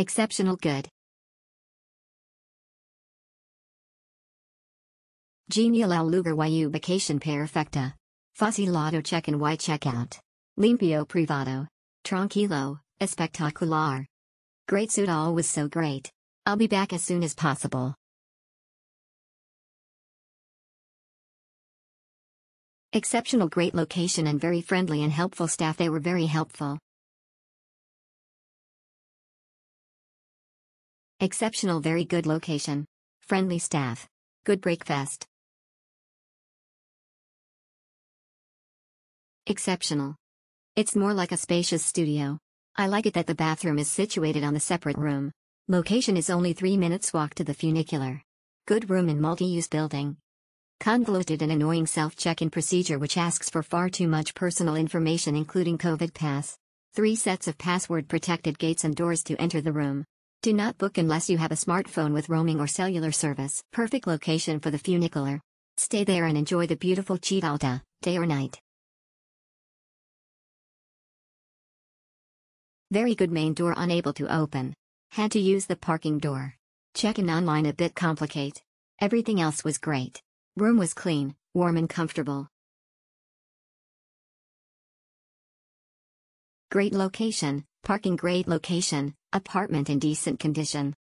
Exceptional good. Genial el lugar y ubicación perfecta. Facilado check and y checkout. Limpio privado. Tranquilo, espectacular. Great suit always so great. I'll be back as soon as possible. Exceptional great location and very friendly and helpful staff they were very helpful. Exceptional very good location. Friendly staff. Good breakfast. Exceptional. It's more like a spacious studio. I like it that the bathroom is situated on the separate room. Location is only 3 minutes walk to the funicular. Good room in multi-use building. Convoluted and annoying self-check-in procedure which asks for far too much personal information including COVID pass. Three sets of password-protected gates and doors to enter the room. Do not book unless you have a smartphone with roaming or cellular service. Perfect location for the funicular. Stay there and enjoy the beautiful Alta, day or night. Very good main door unable to open. Had to use the parking door. Check-in online a bit complicate. Everything else was great. Room was clean, warm and comfortable. Great location, parking great location, apartment in decent condition.